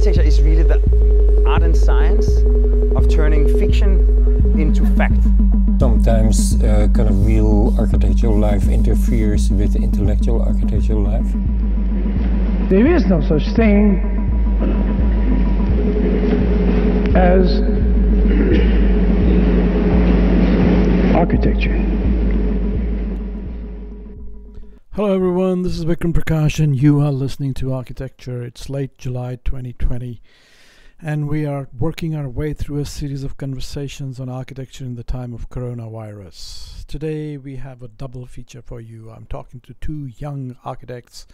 architecture is really the art and science of turning fiction into fact. Sometimes uh, kind of real architectural life interferes with intellectual architectural life. There is no such thing as architecture. Hello, everyone. This is Vikram Prakash, and you are listening to Architecture. It's late July 2020, and we are working our way through a series of conversations on architecture in the time of coronavirus. Today, we have a double feature for you. I'm talking to two young architects,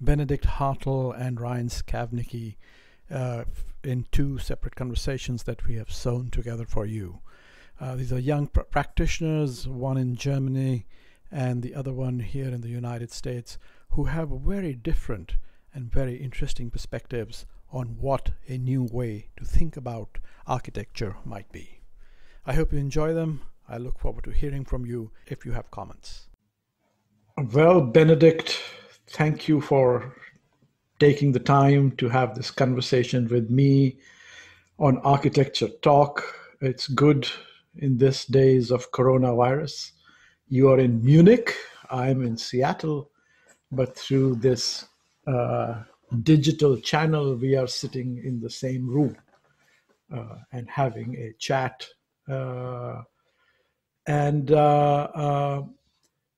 Benedikt Hartl and Ryan Scavnicky, uh, in two separate conversations that we have sewn together for you. Uh, these are young pr- practitioners, one in Germany and the other one here in the United States, who have very different and very interesting perspectives on what a new way to think about architecture might be. I hope you enjoy them. I look forward to hearing from you if you have comments. Well, Benedikt, thank you for taking the time to have this conversation with me on Architecture Talk. It's good in these days of coronavirus you are in Munich, I'm in Seattle, but through this uh, digital channel, we are sitting in the same room uh, and having a chat. Uh, and uh, uh,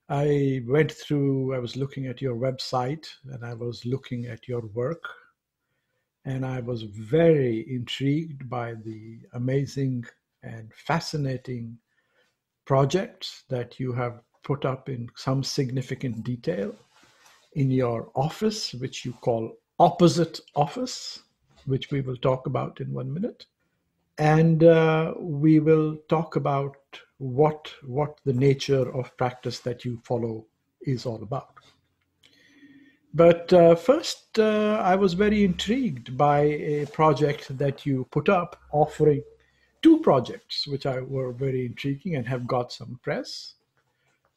I went through, I was looking at your website and I was looking at your work. And I was very intrigued by the amazing and fascinating projects that you have put up in some significant detail in your office, which you call opposite office, which we will talk about in one minute. And uh, we will talk about what, what the nature of practice that you follow is all about. But uh, first, uh, I was very intrigued by a project that you put up offering two projects which I were very intriguing and have got some press.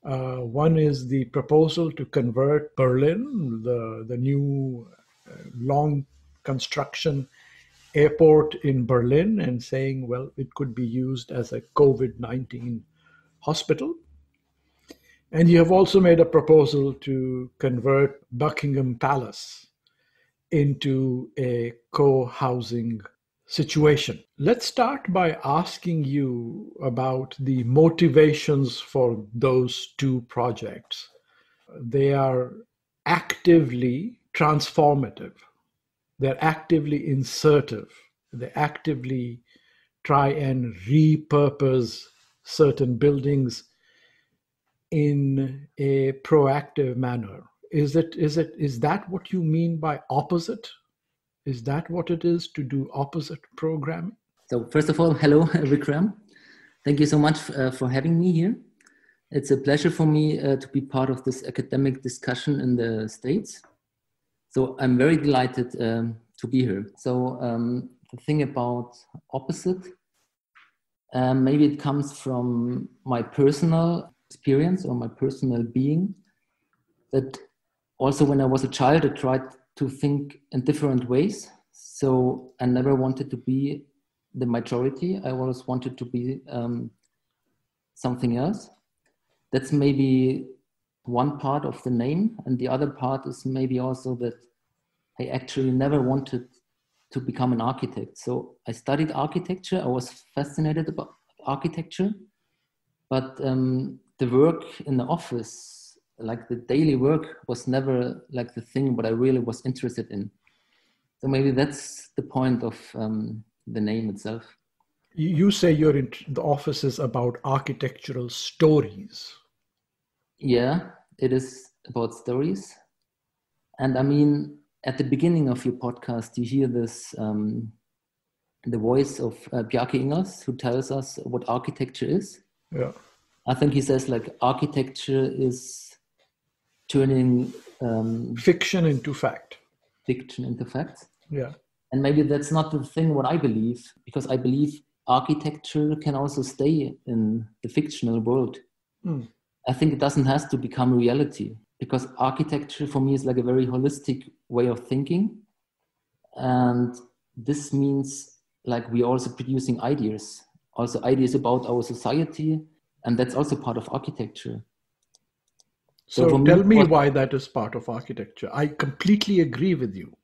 Uh, one is the proposal to convert Berlin, the, the new uh, long construction airport in Berlin, and saying, well, it could be used as a COVID 19 hospital. And you have also made a proposal to convert Buckingham Palace into a co housing situation. Let's start by asking you about the motivations for those two projects. They are actively transformative, they're actively insertive, they actively try and repurpose certain buildings in a proactive manner. Is it is it is that what you mean by opposite is that what it is to do opposite programming? So, first of all, hello, Vikram. Thank you so much uh, for having me here. It's a pleasure for me uh, to be part of this academic discussion in the States. So, I'm very delighted um, to be here. So, um, the thing about opposite, um, maybe it comes from my personal experience or my personal being. That also, when I was a child, I tried to think in different ways. So I never wanted to be the majority. I always wanted to be um, something else. That's maybe one part of the name. And the other part is maybe also that I actually never wanted to become an architect. So I studied architecture. I was fascinated about architecture. But um, the work in the office like the daily work was never like the thing what I really was interested in. So maybe that's the point of um, the name itself. You say you're in the office is about architectural stories. Yeah, it is about stories. And I mean, at the beginning of your podcast, you hear this um, the voice of uh, Bjarke Ingels, who tells us what architecture is. Yeah. I think he says like architecture is turning um, fiction into fact. fiction into fact. Yeah. And maybe that's not the thing what i believe because i believe architecture can also stay in the fictional world. Mm. i think it doesn't have to become reality because architecture for me is like a very holistic way of thinking. And this means like we're also producing ideas, also ideas about our society, and that's also part of architecture. So, so tell me, me why that is part of architecture. I completely agree with you.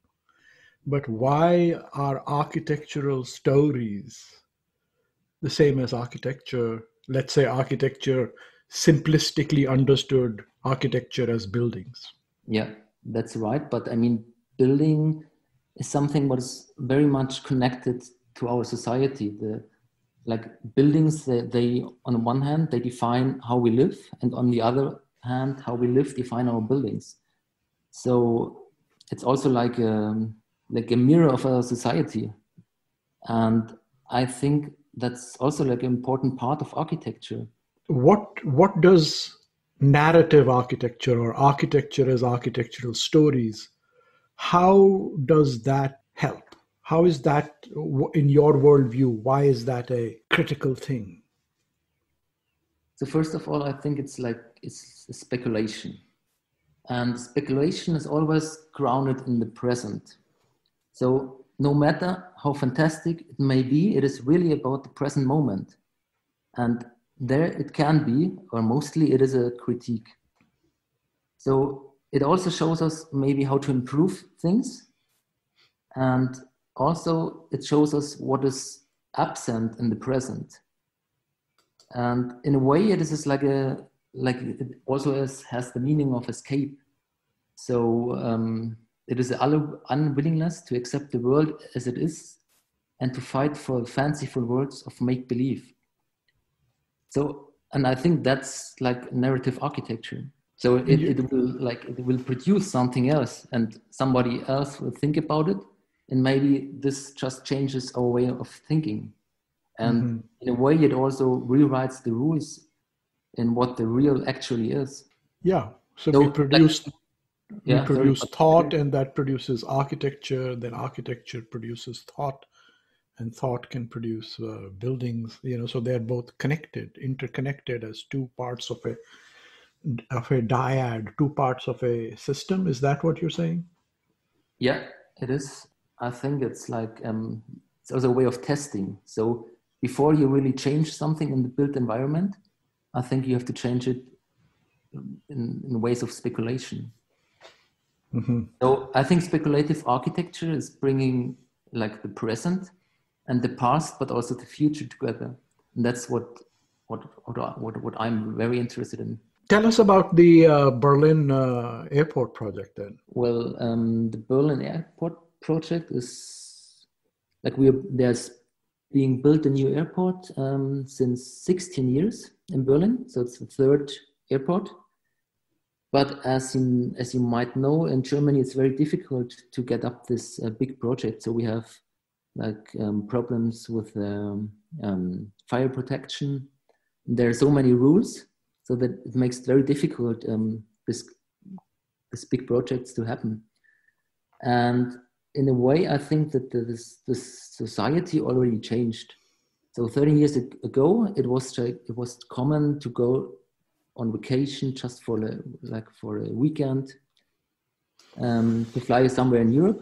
But why are architectural stories the same as architecture? Let's say architecture, simplistically understood architecture as buildings. Yeah, that's right. But I mean, building is something what is very much connected to our society. The like buildings, they, they on one hand they define how we live, and on the other hand, how we live define our buildings. So it's also like a, um, like a mirror of our society, and I think that's also like an important part of architecture. What what does narrative architecture or architecture as architectural stories? How does that help? How is that in your worldview? Why is that a critical thing? So first of all, I think it's like it's speculation, and speculation is always grounded in the present. So no matter how fantastic it may be, it is really about the present moment, and there it can be, or mostly it is a critique. So it also shows us maybe how to improve things, and also it shows us what is absent in the present and in a way it is like a like it also is, has the meaning of escape. So um, it is an unwillingness to accept the world as it is and to fight for fanciful words of make believe so and i think that's like narrative architecture. So it, it will like it will produce something else and somebody else will think about it. And maybe this just changes our way of thinking and mm-hmm. in a way it also rewrites the rules in what the real actually is yeah so, so we produce like, yeah, we produce sorry. thought and that produces architecture then architecture produces thought and thought can produce uh, buildings you know so they're both connected interconnected as two parts of a of a dyad two parts of a system is that what you're saying yeah it is I think it's like um, it's also a way of testing. So before you really change something in the built environment, I think you have to change it in, in ways of speculation. Mm-hmm. So I think speculative architecture is bringing like the present and the past, but also the future together. And that's what what what what, what I'm very interested in. Tell us about the uh, Berlin uh, airport project then. Well, um, the Berlin airport project is like we there's being built a new airport um, since 16 years in Berlin, so it's the third airport. But as in, as you might know, in Germany, it's very difficult to get up this uh, big project. So we have like um, problems with um, fire protection. There are so many rules, so that it makes it very difficult um, this this big projects to happen. And in a way, I think that this, this society already changed. So 30 years ago, it was it was common to go on vacation just for a, like for a weekend um, to fly somewhere in Europe.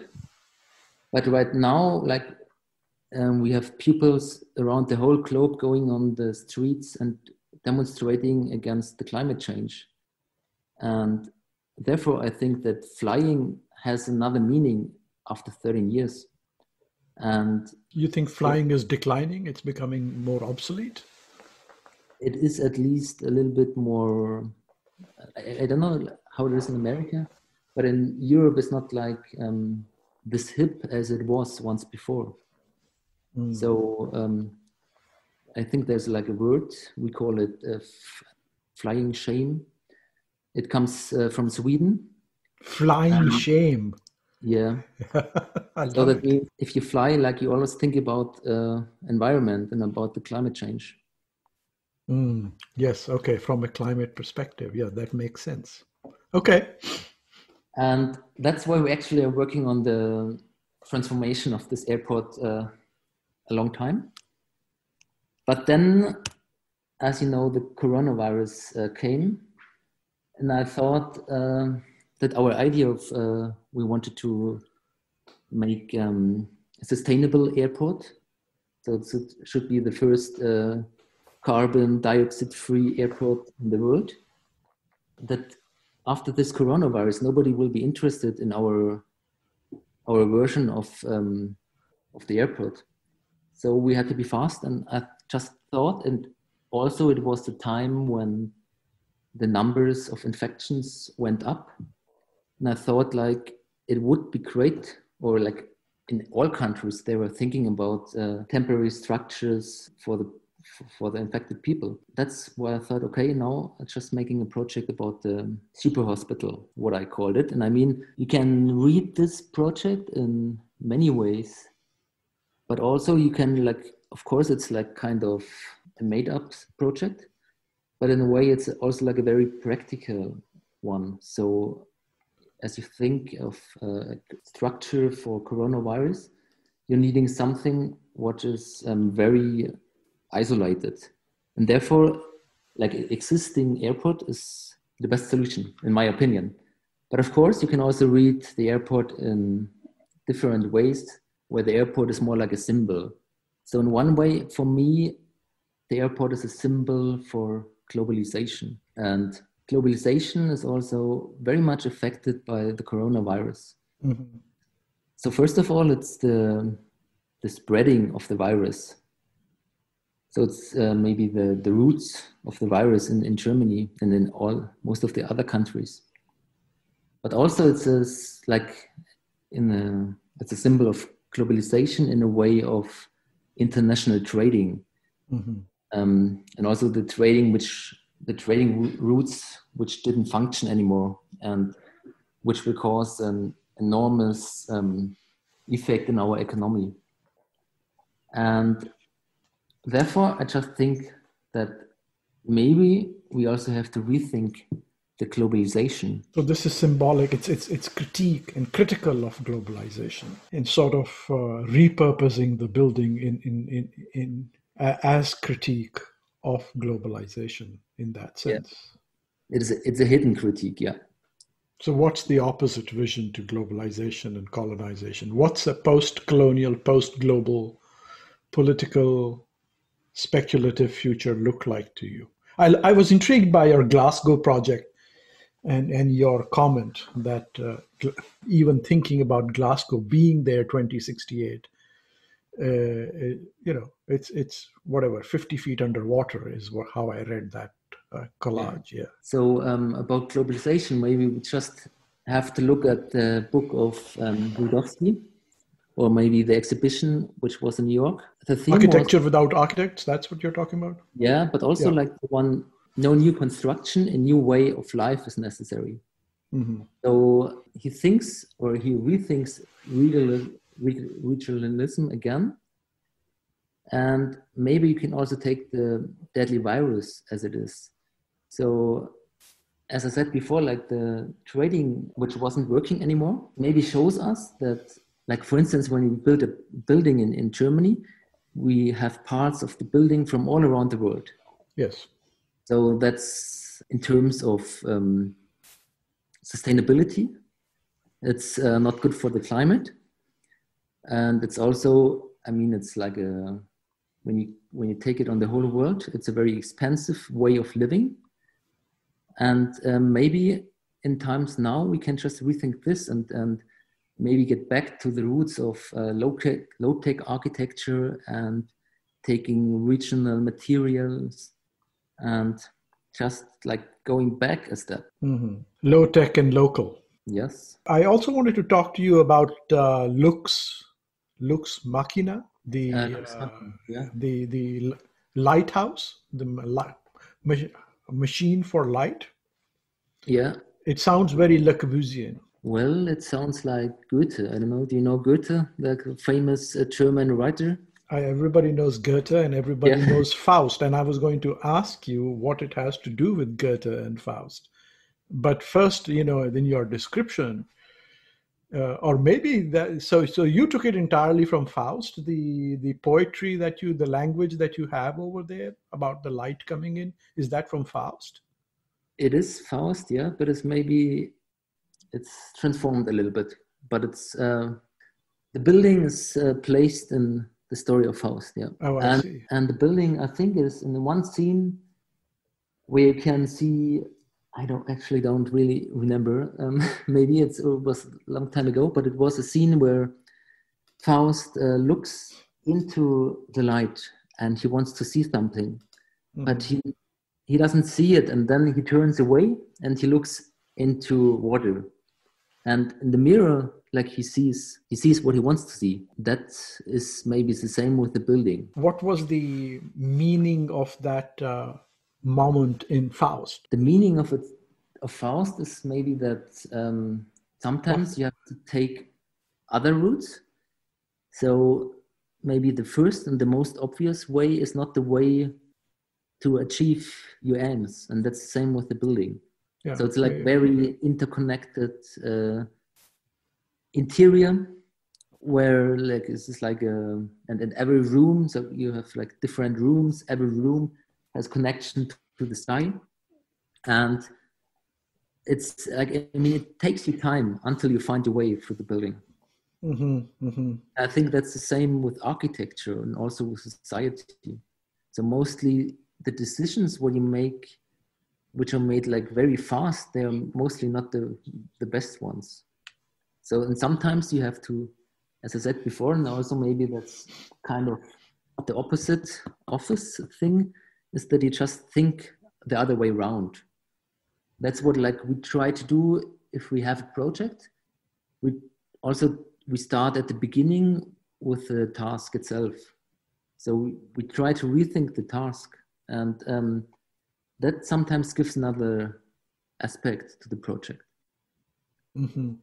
But right now, like um, we have pupils around the whole globe going on the streets and demonstrating against the climate change. And therefore, I think that flying has another meaning after 13 years. And you think flying is declining? It's becoming more obsolete? It is at least a little bit more. I, I don't know how it is in America, but in Europe, it's not like um, this hip as it was once before. Mm. So um, I think there's like a word we call it uh, flying shame. It comes uh, from Sweden. Flying um, shame. Yeah. so that means if you fly, like you always think about uh, environment and about the climate change. Mm, yes. Okay. From a climate perspective, yeah, that makes sense. Okay. And that's why we actually are working on the transformation of this airport uh, a long time. But then, as you know, the coronavirus uh, came, and I thought uh, that our idea of uh, we wanted to make um, a sustainable airport. So it should be the first uh, carbon dioxide free airport in the world. That after this coronavirus, nobody will be interested in our our version of um, of the airport. So we had to be fast, and I just thought, and also it was the time when the numbers of infections went up, and I thought like it would be great, or like in all countries they were thinking about uh, temporary structures for the for the infected people. That's why I thought, okay, now I'm just making a project about the super hospital, what I called it. And I mean, you can read this project in many ways, but also you can like, of course, it's like kind of a made up project, but in a way, it's also like a very practical one. So as you think of a structure for coronavirus, you're needing something what is um, very isolated. And therefore, like existing airport is the best solution, in my opinion. But of course, you can also read the airport in different ways, where the airport is more like a symbol. So, in one way, for me, the airport is a symbol for globalization. And globalization is also very much affected by the coronavirus. Mm-hmm. So, first of all, it's the, the spreading of the virus. So it's uh, maybe the, the roots of the virus in, in Germany and in all most of the other countries. But also it's a, like in a, it's a symbol of globalization in a way of international trading. Mm-hmm. Um, and also the trading which the trading routes which didn't function anymore and which will cause an enormous um, effect in our economy. And therefore, I just think that maybe we also have to rethink the globalization. So this is symbolic. It's it's it's critique and critical of globalization, and sort of uh, repurposing the building in in in, in uh, as critique of globalization in that sense. Yeah. It is a, it's a hidden critique, yeah. So what's the opposite vision to globalization and colonization? What's a post-colonial, post-global political speculative future look like to you? I, I was intrigued by your Glasgow project and, and your comment that uh, even thinking about Glasgow being there 2068, uh, it, you know, it's it's whatever 50 feet underwater is what, how I read that uh, collage. Yeah. So um, about globalization, maybe we just have to look at the book of um, or maybe the exhibition which was in New York. The theme architecture was, without architects. That's what you're talking about. Yeah, but also yeah. like the one, no new construction, a new way of life is necessary. Mm-hmm. So he thinks, or he rethinks regional, regionalism again, and maybe you can also take the deadly virus as it is. So as I said before, like the trading, which wasn't working anymore, maybe shows us that like for instance, when we build a building in, in Germany, we have parts of the building from all around the world. Yes. So that's in terms of um, sustainability. It's uh, not good for the climate, and it's also, I mean, it's like a when you when you take it on the whole world, it's a very expensive way of living. And um, maybe in times now we can just rethink this and and maybe get back to the roots of uh, low-tech, low-tech architecture and taking regional materials and just like going back a step. Mm-hmm. Low-tech and local. Yes. I also wanted to talk to you about uh, Lux, Lux Machina, the uh, uh yeah. the the lighthouse, the machine for light. Yeah. It sounds very Le Corbusier. Well, it sounds like Goethe. I don't know. Do you know Goethe, the famous uh, German writer? I, everybody knows Goethe and everybody yeah. knows Faust. And I was going to ask you what it has to do with Goethe and Faust. But first, you know, in your description, uh, or maybe that. So, so you took it entirely from Faust, the the poetry that you, the language that you have over there about the light coming in. Is that from Faust? It is Faust, yeah, but it's maybe it's transformed a little bit, but it's uh, The building is uh, placed in the story of Faust, yeah. Oh, I and, see. and the building, I think, is in the one scene where you can see. I don't actually don't really remember. Um, maybe it's, it was a long time ago, but it was a scene where Faust uh, looks into the light and he wants to see something, but he he doesn't see it, and then he turns away and he looks into water, and in the mirror, like he sees he sees what he wants to see. That is maybe the same with the building. What was the meaning of that uh, moment in Faust? The meaning of it of Faust is maybe that um, sometimes you have to take other routes. So maybe the first and the most obvious way is not the way to achieve your aims, and that's the same with the building. Yeah. So it's like very interconnected uh, interior where like this is like a and in every room so you have like different rooms every room has connection to the sky and it's like i mean it takes you time until you find your way through the building. Mhm, mhm. i think that's the same with architecture and also with society. So mostly the decisions what you make which are made like very fast they're mostly not the the best ones. So and sometimes you have to as i said before and also maybe that's kind of the opposite office thing is that you just think the other way around. That's what like we try to do if we have a project. We also we start at the beginning with the task itself. So we, we try to rethink the task and um, that sometimes gives another aspect to the project. Mhm.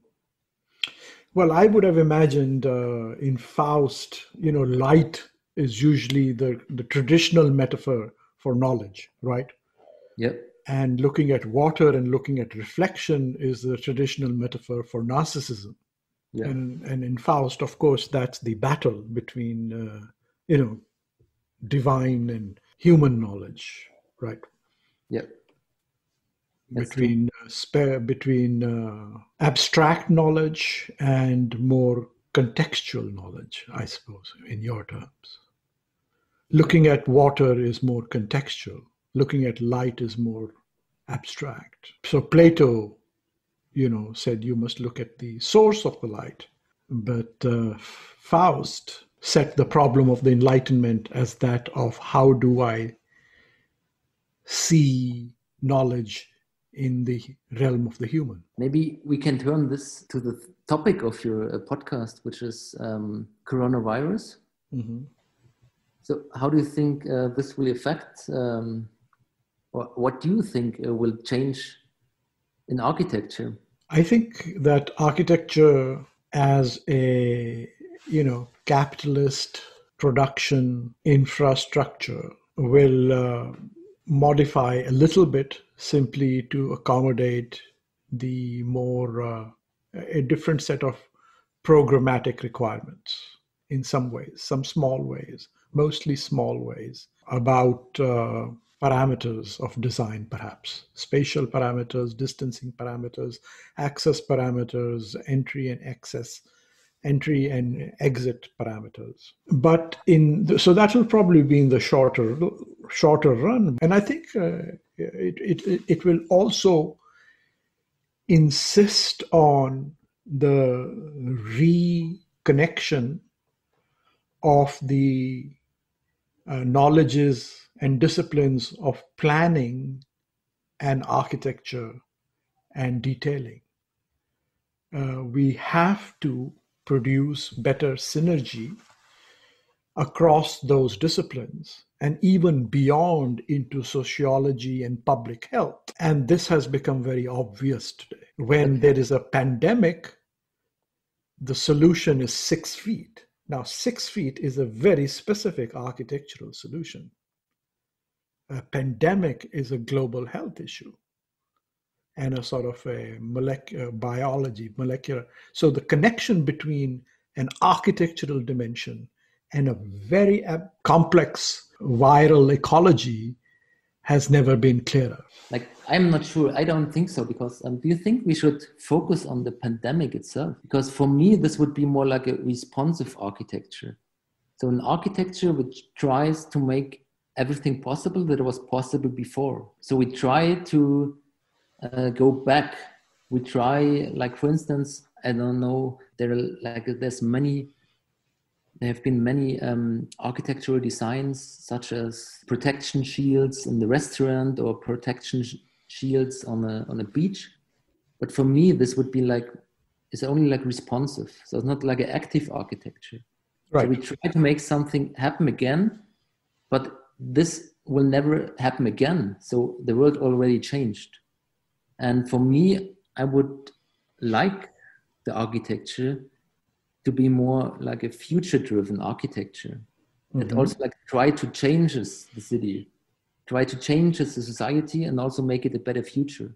Well, I would have imagined uh, in Faust, you know, light is usually the, the traditional metaphor for knowledge, right? yep And looking at water and looking at reflection is the traditional metaphor for narcissism. yeah And, and in Faust, of course, that's the battle between, uh, you know, divine and human knowledge, right? yep That's between uh, spa- between uh, abstract knowledge and more contextual knowledge, I suppose, in your terms. Looking at water is more contextual. Looking at light is more abstract. So Plato, you know, said you must look at the source of the light, but uh, Faust set the problem of the Enlightenment as that of how do I see knowledge in the realm of the human. maybe we can turn this to the topic of your uh, podcast which is um, coronavirus Mhm. So how do you think uh, this will affect um, or what do you think uh, will change in architecture? I think that architecture as a you know capitalist production infrastructure will uh, modify a little bit simply to accommodate the more uh, a different set of programmatic requirements in some ways some small ways mostly small ways about uh, parameters of design perhaps. Spatial parameters distancing parameters access parameters entry and access entry and exit parameters. But in the, so that will probably be in the shorter shorter run. And i think uh, it, it it will also insist on the reconnection of the uh, knowledges and disciplines of planning and architecture and detailing. Uh, we have to produce better synergy across those disciplines and even beyond into sociology and public health. And this has become very obvious today. When there is a pandemic, the solution is six feet. Now, six feet is a very specific architectural solution. A pandemic is a global health issue and a sort of a molecular uh, biology, molecular. So the connection between an architectural dimension and a very complex viral ecology has never been clearer. Like, I'm not sure. I don't think so because um, do you think we should focus on the pandemic itself? Because for me, this would be more like a responsive architecture. So, an architecture which tries to make everything possible that was possible before. So, we try to uh, go back. We try, like, for instance, I don't know, there are like, there's many there have been many um, architectural designs, such as protection shields in the restaurant or protection sh- shields on a, on a beach. But for me, this would be like, it's only like responsive. So it's not like an active architecture. Right. So we try to make something happen again, but this will never happen again. So the world already changed. And for me, I would like the architecture to be more like a future driven architecture mm-hmm. that also like try to changes the city try to change the society and also make it a better future.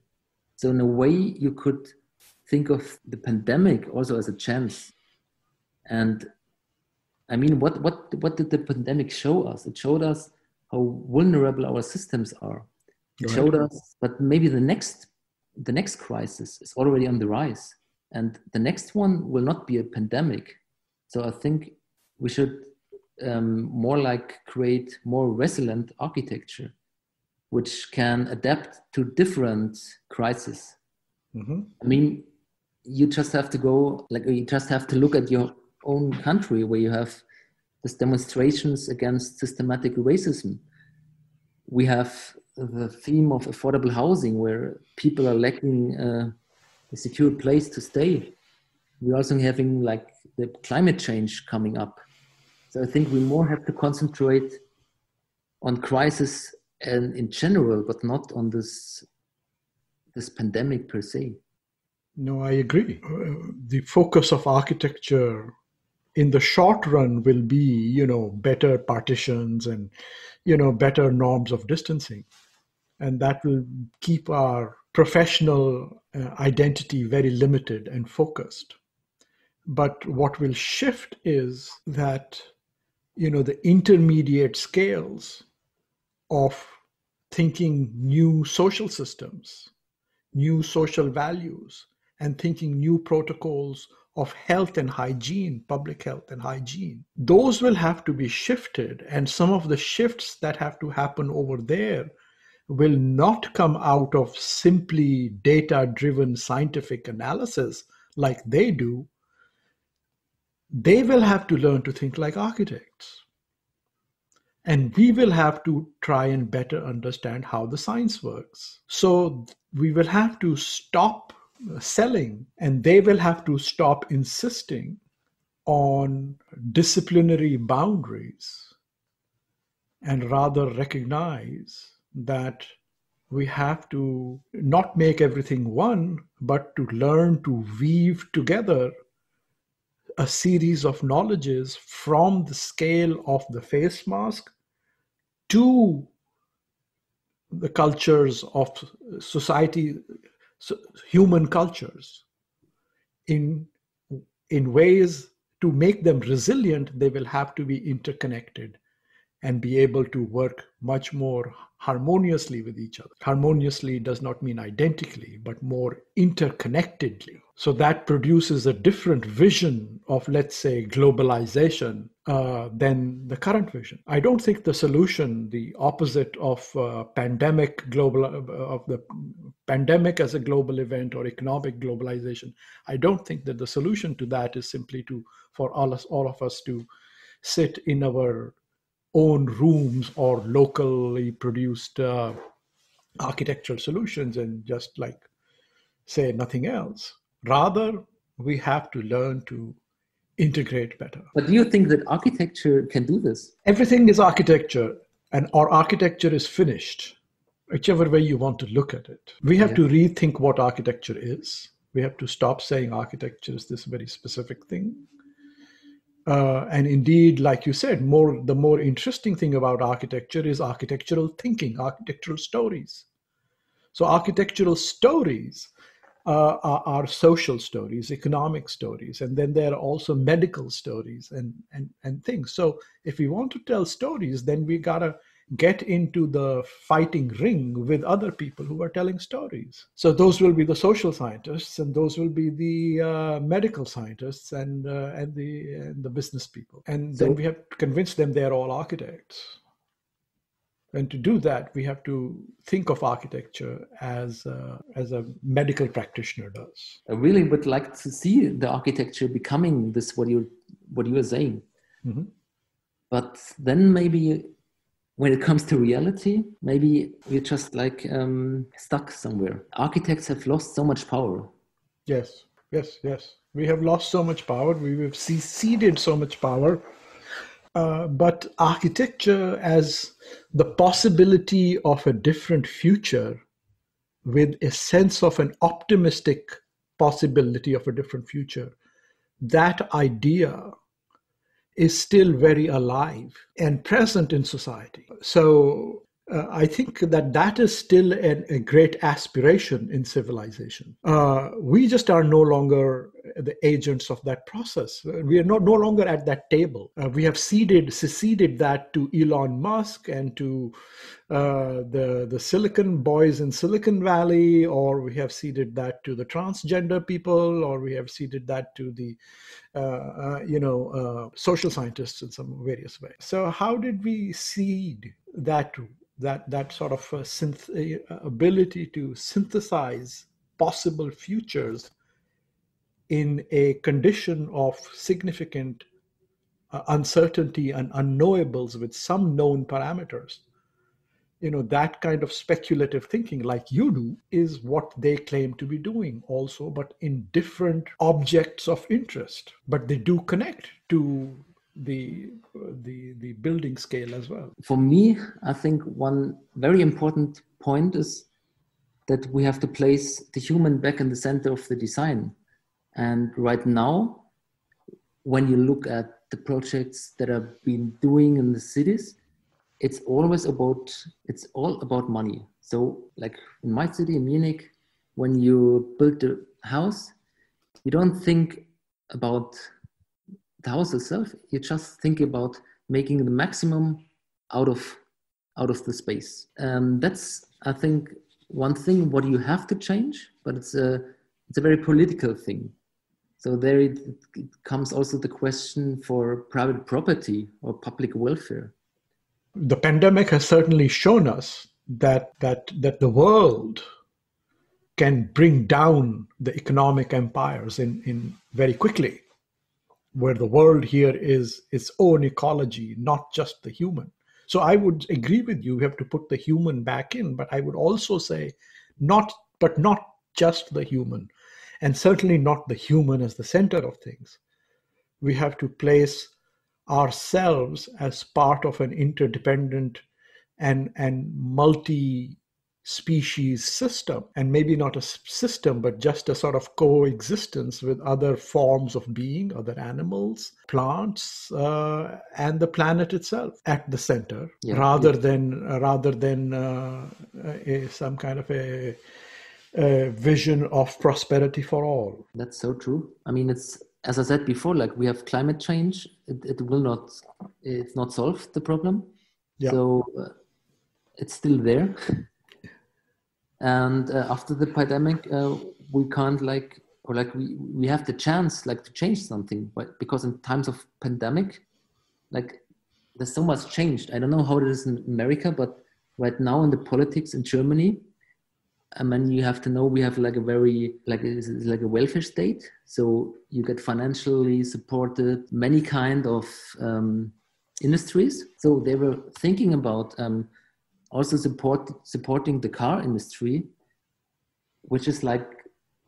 So in a way you could think of the pandemic also as a chance. And i mean what what what did the pandemic show us? It showed us how vulnerable our systems are. It right. showed us but maybe the next the next crisis is already on the rise and the next one will not be a pandemic. So I think we should um, more like create more resilient architecture, which can adapt to different crises. Mm-hmm. I mean, you just have to go, like, you just have to look at your own country where you have these demonstrations against systematic racism. We have the theme of affordable housing where people are lacking. Uh, a secure place to stay. We're also having like the climate change coming up. So I think we more have to concentrate on crisis and in general, but not on this this pandemic per se. No, I agree. Uh, the focus of architecture in the short run will be, you know, better partitions and, you know, better norms of distancing. And that will keep our professional uh, identity very limited and focused. But what will shift is that, you know, the intermediate scales of thinking new social systems, new social values, and thinking new protocols of health and hygiene, public health and hygiene. Those will have to be shifted. And some of the shifts that have to happen over there will not come out of simply data driven scientific analysis like they do. They will have to learn to think like architects. And we will have to try and better understand how the science works. So we will have to stop selling and they will have to stop insisting on disciplinary boundaries and rather recognize that we have to not make everything one, but to learn to weave together a series of knowledges from the scale of the face mask to the cultures of society, human cultures, in, in ways to make them resilient, they will have to be interconnected and be able to work much more harmoniously with each other. Harmoniously does not mean identically, but more interconnectedly. So that produces a different vision of, let's say, globalization uh, than the current vision. I don't think the solution, the opposite of uh, pandemic global of the pandemic as a global event or economic globalization, I don't think that the solution to that is simply to for all us all of us to sit in our own rooms or locally produced uh, architectural solutions and just like say nothing else. Rather, we have to learn to integrate better. But do you think that architecture can do this? Everything is architecture, and our architecture is finished, whichever way you want to look at it. We have yeah. to rethink what architecture is. We have to stop saying architecture is this very specific thing uh, and indeed, like you said, more the more interesting thing about architecture is architectural thinking, architectural stories. So architectural stories uh, are, are, social stories, economic stories, and then there are also medical stories and, and, and things. So if we want to tell stories, then we gotta get into the fighting ring with other people who are telling stories. So those will be the social scientists, and those will be the uh, medical scientists, and uh, and the and the business people. And then we have to convince them they're all architects. And to do that, we have to think of architecture as a, as a medical practitioner does. I really would like to see the architecture becoming this what you what you are saying. Mm-hmm. But then maybe when it comes to reality, maybe we're just like um, stuck somewhere. Architects have lost so much power. Yes, yes, yes. We have lost so much power. We have ceded so much power. Uh, but architecture as the possibility of a different future with a sense of an optimistic possibility of a different future, that idea is still very alive and present in society. So uh, I think that that is still an, a great aspiration in civilization. Uh, we just are no longer the agents of that process. We are not, no longer at that table. Uh, we have ceded, seceded that to Elon Musk and to uh, the the Silicon boys in Silicon Valley, or we have ceded that to the transgender people, or we have ceded that to the uh, uh, you know social scientists in some various way. So how did we cede that that that sort of uh, synth- uh, ability to synthesize possible futures in a condition of significant uh, uncertainty and unknowables with some known parameters you know that kind of speculative thinking like you do is what they claim to be doing also but in different objects of interest. But they do connect to the the the building scale as well. For me i think one very important point is that we have to place the human back in the center of the design and right now when you look at the projects that I've been doing in the cities it's always about it's all about money so like in my city in munich when you build a house you don't think about the house itself, you just think about making the maximum out of out of the space. Um, that's I think one thing what you have to change, but it's a it's a very political thing. So there it, it comes also the question for private property or public welfare. The pandemic has certainly shown us that that that the world can bring down the economic empires in, in very quickly where the world here is its own ecology, not just the human. So I would agree with you. We have to put the human back in, but I would also say not, but not just the human, and certainly not the human as the center of things. We have to place ourselves as part of an interdependent and and multi species system and maybe not a system but just a sort of coexistence with other forms of being other animals plants uh, and the planet itself at the center yeah, rather yeah. than rather than uh, a, some kind of a, a vision of prosperity for all. That's so true. I mean it's as i said before like we have climate change. It, it will not it's not solved the problem. Yeah. so uh, it's still there. And uh, after the pandemic uh, we can't like or like we, we have the chance like to change something. But because in times of pandemic like there's so much changed. I don't know how it is in america but right now in the politics in germany I mean, you have to know we have like a very like it's like a welfare state. So you get financially supported many kind of um, industries. So they were thinking about um, also support supporting the car industry, which is like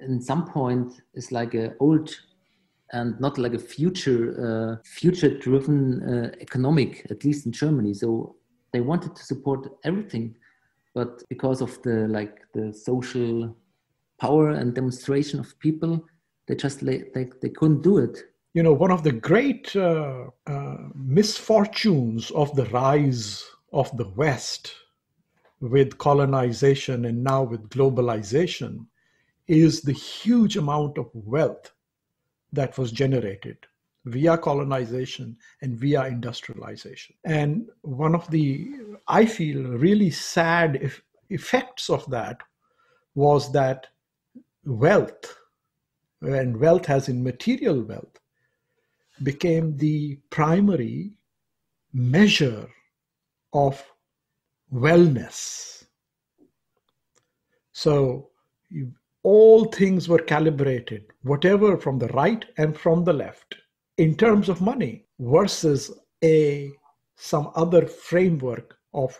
in some point is like a old and not like a future uh, future driven uh, economic at least in Germany. So they wanted to support everything, but because of the like the social power and demonstration of people, they just they, they couldn't do it. You know, one of the great uh, uh, misfortunes of the rise of the West with colonization and now with globalization is the huge amount of wealth that was generated via colonization and via industrialization. And one of the, I feel, really sad effects of that was that wealth, and wealth as in material wealth, became the primary measure of wellness. So you, all things were calibrated, whatever from the right and from the left, in terms of money versus a some other framework of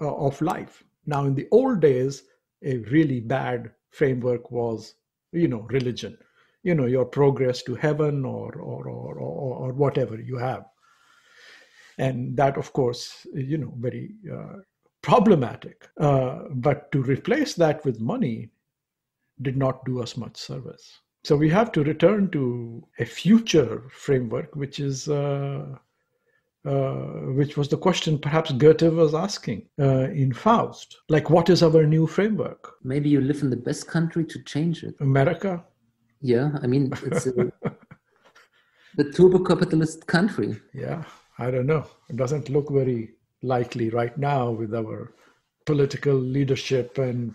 uh, of life. Now, in the old days, a really bad framework was, you know, religion, you know, your progress to heaven or or or or, or whatever you have, and that, of course, you know, very uh, problematic. Uh, but to replace that with money did not do us much service. So we have to return to a future framework, which is uh, uh, which was the question perhaps Goethe was asking uh, in Faust. Like, what is our new framework? Maybe you live in the best country to change it. America? Yeah, I mean, it's a, the turbo capitalist country. Yeah, I don't know. It doesn't look very likely right now with our political leadership and.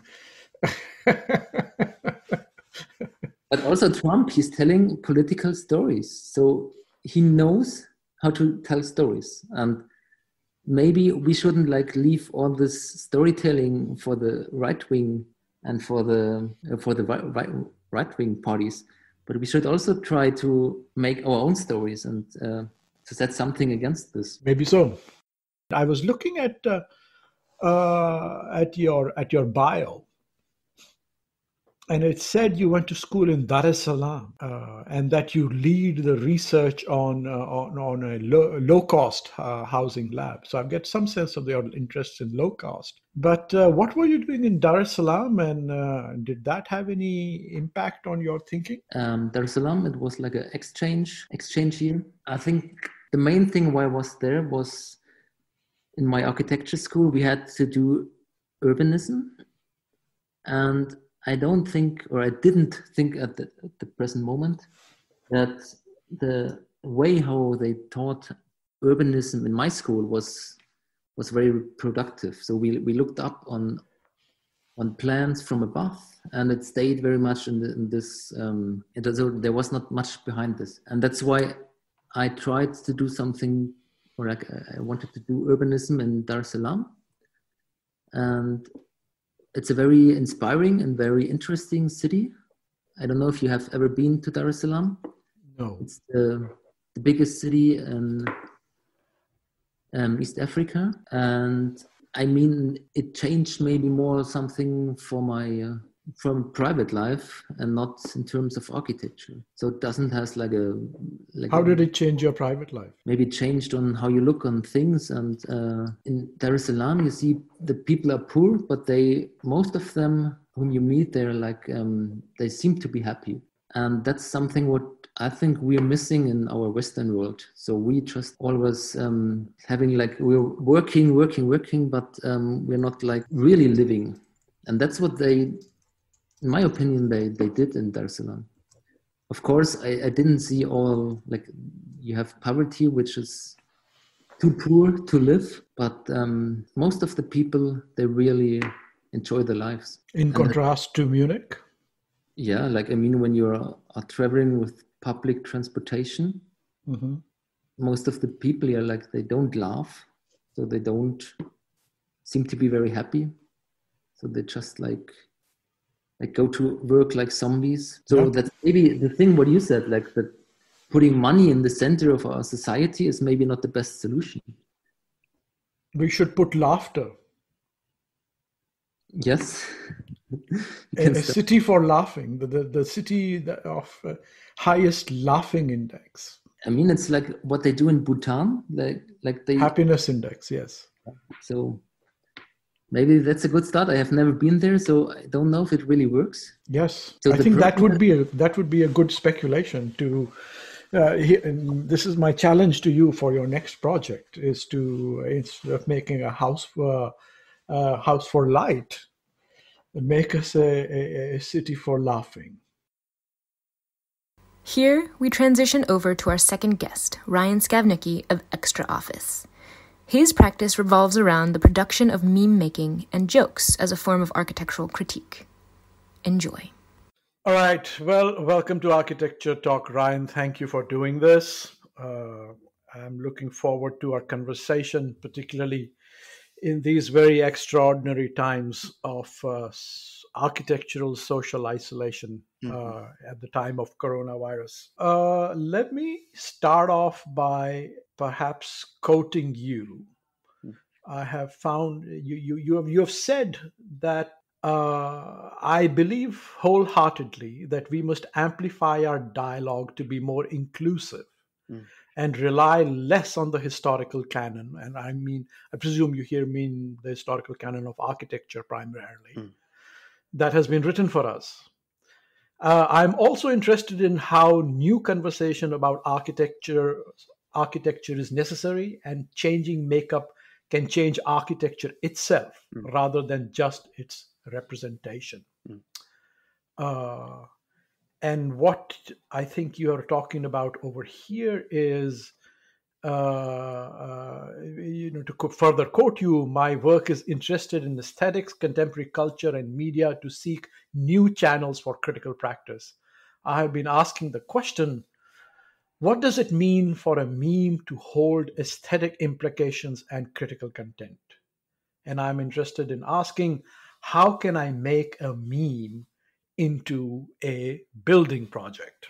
but also, Trump, he's telling political stories. So he knows how to tell stories. And maybe we shouldn't like leave all this storytelling for the right wing and for the for the right, right wing parties. But we should also try to make our own stories and uh, to set something against this. Maybe so. I was looking at uh, uh, at your at your bio and it said you went to school in Dar es Salaam uh, and that you lead the research on uh, on, on a low, low cost uh, housing lab. So I get some sense of your interest in low cost. But uh, what were you doing in Dar es Salaam, and uh, did that have any impact on your thinking? Um, Dar es Salaam, it was like an exchange exchange year. I think the main thing why I was there was in my architecture school we had to do urbanism and I don't think, or I didn't think at the, at the present moment, that the way how they taught urbanism in my school was was very productive. So we we looked up on on plans from above, and it stayed very much in, the, in this. Um, was, there was not much behind this, and that's why I tried to do something, or like I wanted to do urbanism in Dar es Salaam, and it's a very inspiring and very interesting city. I don't know if you have ever been to Dar es Salaam. No. It's the, the biggest city in um, East Africa. And I mean, it changed maybe more something for my uh, from private life and not in terms of architecture. So it doesn't has like a like. How did it change your private life? Maybe changed on how you look on things. And uh, in Dar es Salaam, you see the people are poor, but they most of them whom you meet, they're like um, they seem to be happy, and that's something what I think we're missing in our Western world. So we just always um, having like we're working, working, working, but um, we're not like really living. And that's what they in my opinion, they, they did in Dar es Salaam. Of course, I, I didn't see all, like, you have poverty, which is too poor to live, but um, most of the people, they really enjoy their lives. In and contrast that, to Munich? Yeah, like, I mean, when you're are traveling with public transportation, mm-hmm. most of the people are like, they don't laugh, so they don't seem to be very happy. So they just like like go to work like zombies. So yeah. that's maybe the thing what you said, like that putting money in the center of our society is maybe not the best solution. We should put laughter. Yes. a, a city for laughing, the, the, the city of uh, highest laughing index. I mean, it's like what they do in Bhutan, like like they happiness index. Yes. So maybe that's a good start. I have never been there, so I don't know if it really works. Yes, so I think that would be a, that would be a good speculation to. Uh, this is my challenge to you for your next project: is to instead of making a house for uh, house for light, make us a, a, a city for laughing. Here, we transition over to our second guest, Ryan Scavnicky of Extra Office. His practice revolves around the production of meme making and jokes as a form of architectural critique. Enjoy. All right. Well, welcome to Architecture Talk, Ryan. Thank you for doing this. Uh, I'm looking forward to our conversation, particularly in these very extraordinary times of uh, architectural social isolation mm-hmm. uh, at the time of coronavirus. Uh, let me start off by perhaps quoting you. Mm. I have found you, you, you, have, you have said that uh, I believe wholeheartedly that we must amplify our dialogue to be more inclusive. Mm and rely less on the historical canon. And I mean, I presume you here mean the historical canon of architecture primarily mm. That has been written for us. Uh, I'm also interested in how new conversation about architecture architecture is necessary and changing makeup can change architecture itself mm. rather than just its representation. Mm. Uh, and what I think you are talking about over here is, Uh, uh, you know, to further quote you, my work is interested in aesthetics, contemporary culture, and media to seek new channels for critical practice. I have been asking the question what does it mean for a meme to hold aesthetic implications and critical content? And I'm interested in asking how can I make a meme into a building project.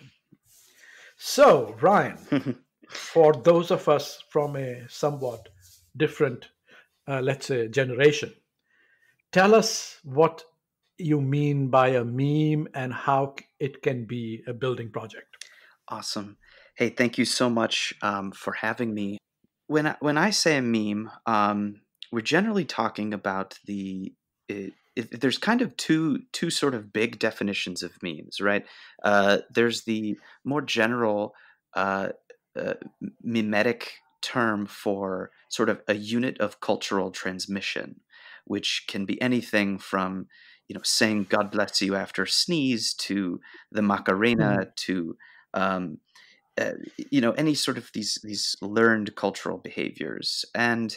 So, Ryan, for those of us from a somewhat different, uh, let's say, generation, tell us what you mean by a meme and how it can be a building project. Awesome. Hey, thank you so much um, for having me. When I, when I say a meme, um, we're generally talking about the it, there's kind of two two sort of big definitions of memes, right? Uh, there's the more general uh, uh, mimetic term for sort of a unit of cultural transmission, which can be anything from you know saying "God bless you" after a sneeze to the Macarena mm. to um, uh, you know any sort of these these learned cultural behaviors and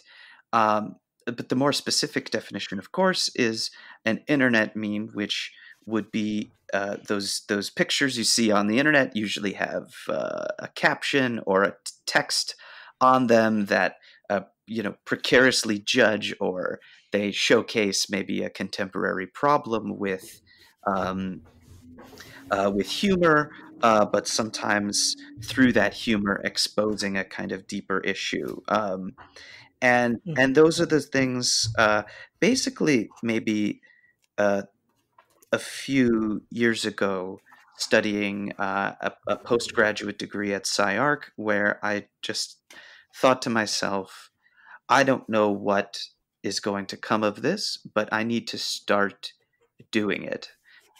um, but the more specific definition, of course, is an internet meme, which would be uh, those those pictures you see on the internet usually have uh, a caption or a t- text on them that uh, you know precariously judge or they showcase maybe a contemporary problem with um, uh, with humor, uh, but sometimes through that humor exposing a kind of deeper issue. Um, and mm-hmm. and those are the things. Uh, basically, maybe uh, a few years ago, studying uh, a, a, postgraduate degree at SCI-Arc, where I just thought to myself, I don't know what is going to come of this, but I need to start doing it.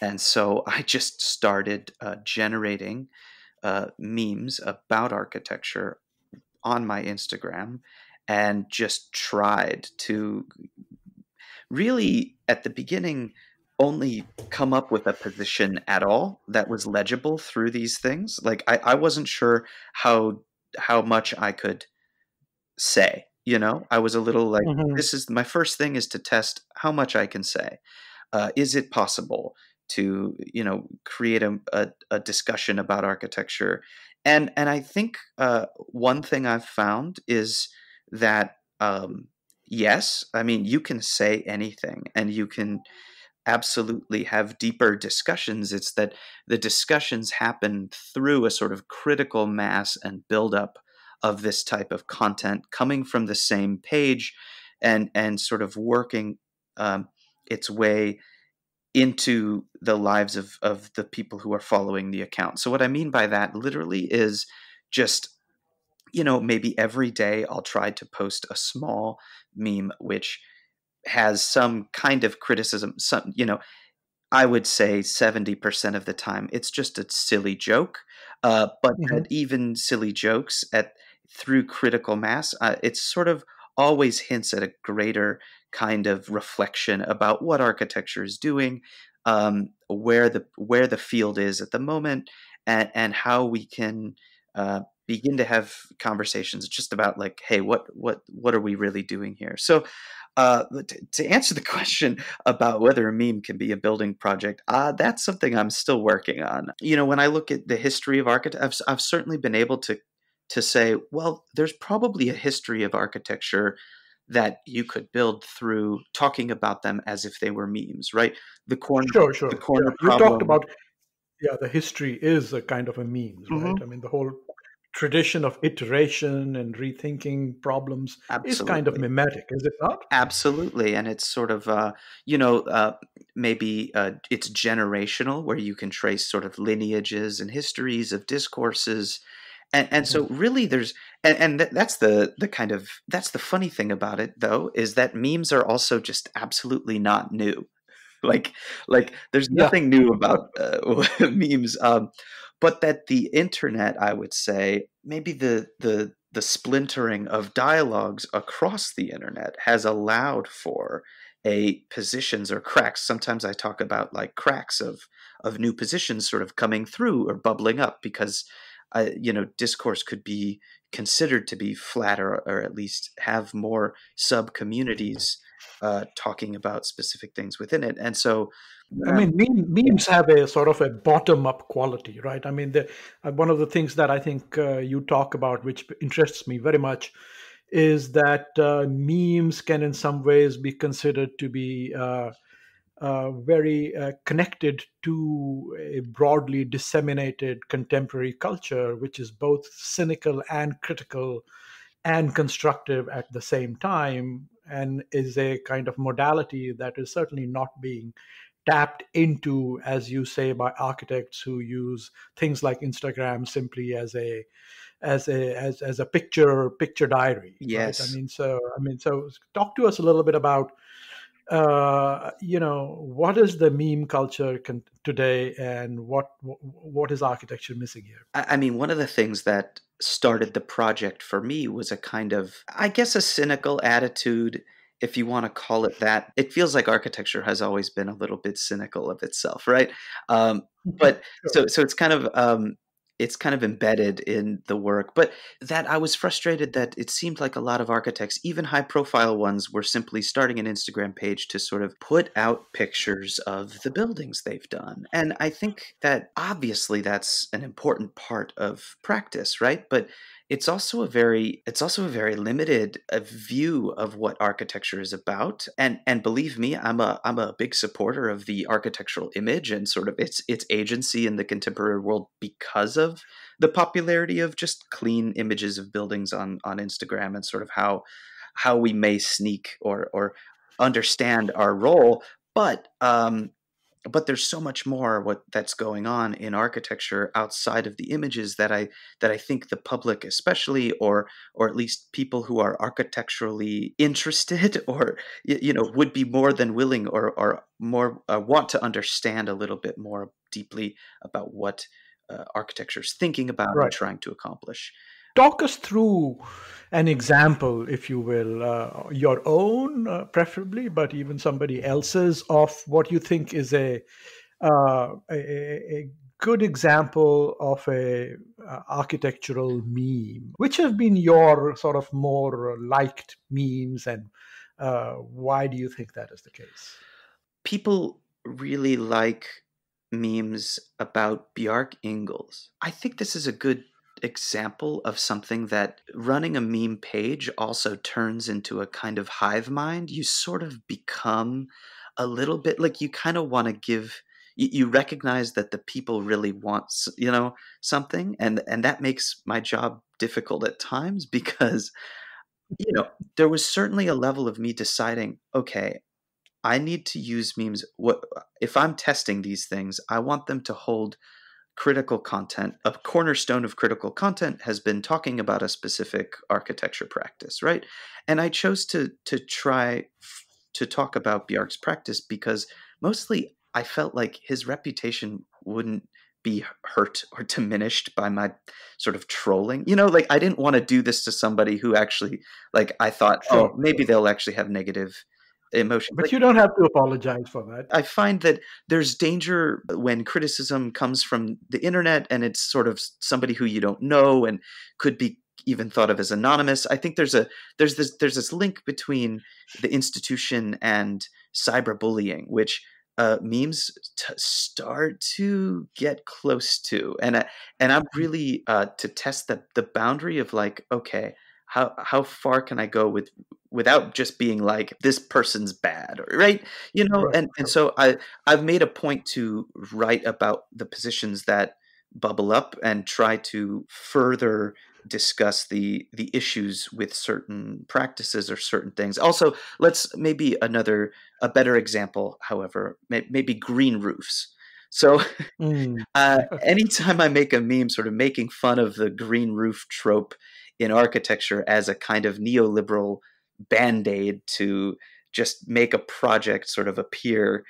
And so I just started uh, generating uh, memes about architecture on my Instagram and just tried to really at the beginning only come up with a position at all that was legible through these things? Like i, I wasn't sure how how much i could say you know? I was a little like mm-hmm. this is my first thing is to test how much i can say. Uh, is it possible to you know create a, a, a, discussion about architecture? And and i think uh, one thing i've found is that um, yes, I mean, you can say anything and you can absolutely have deeper discussions. It's that the discussions happen through a sort of critical mass and buildup of this type of content coming from the same page and and sort of working um, its way into the lives of of the people who are following the account. So what I mean by that literally is just you know, maybe every day I'll try to post a small meme which has some kind of criticism. Some, you know, I would say 70% of the time it's just a silly joke. Uh, but mm-hmm. even silly jokes at through critical mass, uh, it's sort of always hints at a greater kind of reflection about what architecture is doing, um, where the where the field is at the moment, and, and how we can uh, begin to have conversations just about like, hey, what what what are we really doing here? So. Uh, to, to, answer the question about whether a meme can be a building project, uh, that's something I'm still working on. You know, when I look at the history of architecture, I've, I've certainly been able to to say, well, there's probably a history of architecture that you could build through talking about them as if they were memes, right? The corner, sure, sure. The corner yeah. You talked about, yeah, the history is a kind of a meme, right? Mm-hmm. I mean, the whole tradition of iteration and rethinking problems Absolutely. is kind of mimetic, is it not? Absolutely, and it's sort of, uh, you know, uh, maybe uh, it's generational, where you can trace sort of lineages and histories of discourses and and so mm-hmm. really there's and, and th- that's the the kind of that's the funny thing about it though is that memes are also just absolutely not new like like there's nothing yeah. new about uh, memes um but that the internet i would say maybe the the the splintering of dialogues across the internet has allowed for a positions or cracks. Sometimes i talk about like cracks of of new positions sort of coming through or bubbling up because uh, you know, discourse could be considered to be flatter or at least have more sub communities uh, talking about specific things within it. And so, I mean, memes have a sort of a bottom up quality, right? I mean, the, uh, one of the things that I think uh, you talk about, which interests me very much, is that uh, memes can, in some ways, be considered to be uh, uh, very uh, connected to a broadly disseminated contemporary culture, which is both cynical and critical and constructive at the same time, and is a kind of modality that is certainly not being tapped into, as you say, by architects who use things like Instagram simply as a as a as, as a picture picture diary. Yes, right? I mean, so I mean, so talk to us a little bit about uh, you know, what is the meme culture con- today, and what what is architecture missing here? I mean, one of the things that started the project for me was a kind of, I guess, a cynical attitude if you want to call it that. It feels like architecture has always been a little bit cynical of itself, right? Um, but sure. so so it's kind of um, it's kind of embedded in the work. But that I was frustrated that it seemed like a lot of architects, even high profile ones, were simply starting an Instagram page to sort of put out pictures of the buildings they've done. And I think that obviously that's an important part of practice, right? But it's also a very it's also a very limited uh, view of what architecture is about and and believe me i'm a i'm a big supporter of the architectural image and sort of its its agency in the contemporary world because of the popularity of just clean images of buildings on on instagram and sort of how how we may sneak or or understand our role. But um but there's so much more what that's going on in architecture outside of the images that I that I think the public especially or or at least people who are architecturally interested or you know would be more than willing or or more uh, want to understand a little bit more deeply about what uh, architecture is thinking about right. and trying to accomplish talk us through an example, if you will, uh, your own, uh, preferably, but even somebody else's, of what you think is a uh, a, a, good example of a uh, architectural meme. Which have been your sort of more liked memes, and uh, why do you think that is the case? People really like memes about Bjarke Ingels. I think this is a good example of something that running a meme page also turns into a kind of hive mind. You sort of become a little bit like you kind of want to give you, recognize that the people really want you know something and and that makes my job difficult at times because you know there was certainly a level of me deciding okay i need to use memes what if i'm testing these things i want them to hold critical content, a cornerstone of critical content has been talking about a specific architecture practice, right? And I chose to to try f- to talk about Bjarke's practice because mostly I felt like his reputation wouldn't be hurt or diminished by my sort of trolling. You know, like I didn't want to do this to somebody who actually like I thought, sure. oh, maybe they'll actually have negative emotion. But you don't have to apologize for that. I find that there's danger when criticism comes from the internet and it's sort of somebody who you don't know and could be even thought of as anonymous. I think there's a there's this there's this link between the institution and cyberbullying, which uh, memes t- start to get close to, and I, and I'm Mm-hmm. really uh, to test the the boundary of like, okay, how how far can I go with without just being like this person's bad, right? You know, Right, and and so I I've made a point to write about the positions that bubble up and try to further discuss the the issues with certain practices or certain things also let's maybe another a better example however may, maybe green roofs so Mm. uh, anytime i make a meme sort of making fun of the green roof trope in architecture as a kind of neoliberal band-aid to just make a project sort of appear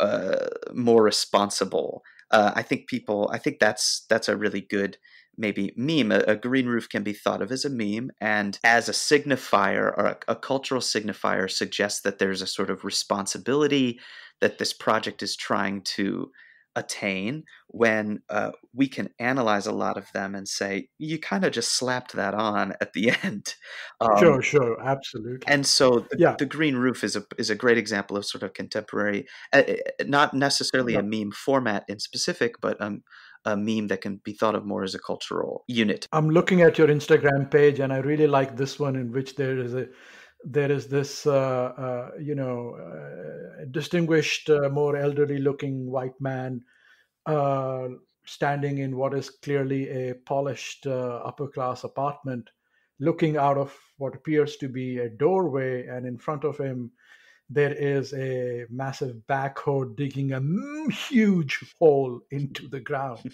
uh, more responsible uh, i think people i think that's that's a really good maybe meme. A, a, green roof can be thought of as a meme, and as a signifier or a, a, cultural signifier suggests that there's a sort of responsibility that this project is trying to attain. When uh, we can analyze a lot of them and say, you kind of just slapped that on at the end. Um, sure, sure, absolutely. And so, the, yeah. the green roof is a is a great example of sort of contemporary, uh, not necessarily yeah. a meme format in specific, but um, a meme that can be thought of more as a cultural unit. I'm looking at your Instagram page, and I really like this one in which there is a there is this uh, uh, you know uh, distinguished, more elderly looking white man uh, standing in what is clearly a polished uh, upper class apartment, looking out of what appears to be a doorway, and in front of him there is a massive backhoe digging a huge hole into the ground.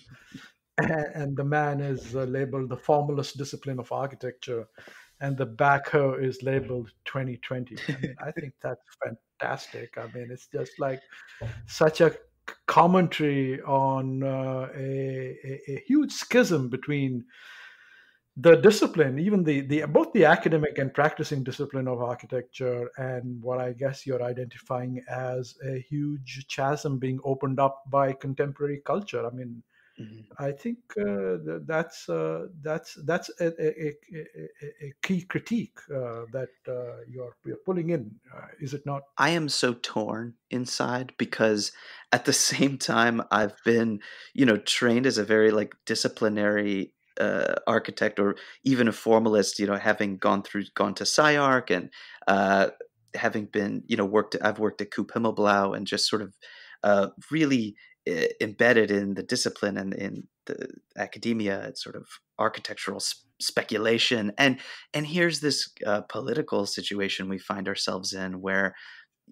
and the man is uh, labeled the formalist discipline of architecture, and the backhoe is labeled 2020. I mean, I think that's fantastic. I mean, it's just like such a commentary on uh, a, a, a huge schism between the discipline, even the, the both the academic and practicing discipline of architecture, and what I guess you're identifying as a huge chasm being opened up by contemporary culture. I mean, mm-hmm. I think uh, that's uh, that's that's a, a, a, a key critique uh, that you're you're pulling in, uh, is it not? I am so torn inside because at the same time I've been, you know, trained as a very like disciplinary uh, architect or even a formalist, you know, having gone through, gone to SCI-Arc and uh, having been, you know, worked, I've worked at Coop Himmelblau and just sort of uh, really uh, embedded in the discipline and in the academia, it's sort of architectural sp- speculation. And, and here's this uh, political situation we find ourselves in where,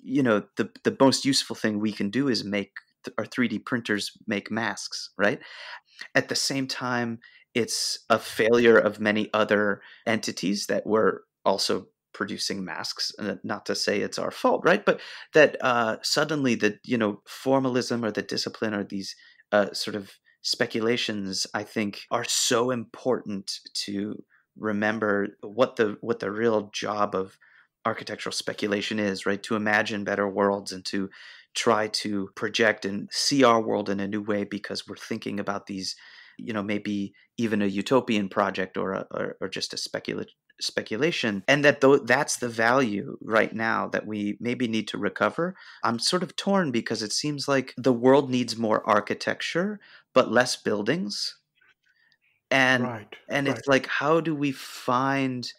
you know, the, the most useful thing we can do is make our 3D printers make masks, right? At the same time, it's a failure of many other entities that were also producing masks not to say it's our fault right? But that uh, suddenly the you know formalism or the discipline or these uh, sort of speculations i think are so important to remember what the what the real job of architectural speculation is right? To imagine better worlds and to try to project and see our world in a new way because we're thinking about these you know maybe even a utopian project or a, or, or just a specula- speculation and that th- that's the value right now that we maybe need to recover i'm sort of torn because it seems like the world needs more architecture but less buildings and right, and right. it's like how do we find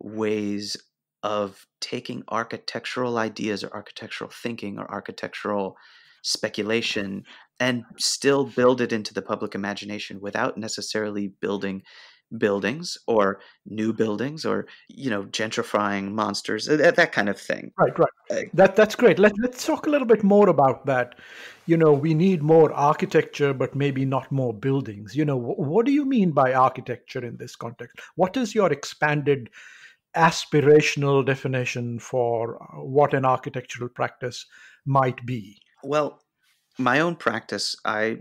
ways of taking architectural ideas or architectural thinking or architectural speculation and still build it into the public imagination without necessarily building buildings or new buildings or you know gentrifying monsters uh, that, that kind of thing. Right right. Uh, that that's great. Let, let's talk a little bit more about that. You know we need more architecture but maybe not more buildings. You know what do you mean by architecture in this context? What is your expanded aspirational definition for uh, what an architectural practice might be? Well my own practice i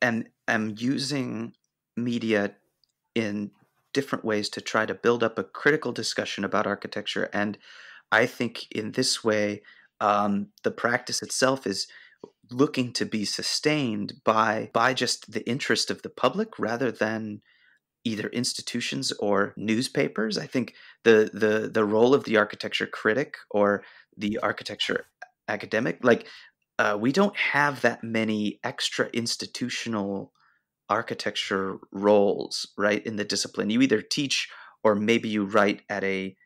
am am using media in different ways to try to build up a critical discussion about architecture and I think in this way, um, the practice itself is looking to be sustained by by just the interest of the public rather than either institutions or newspapers. I think the the the role of the architecture critic or the architecture academic, like uh, we don't have that many extra institutional architecture roles, right, in the discipline. You either teach or maybe you write at a,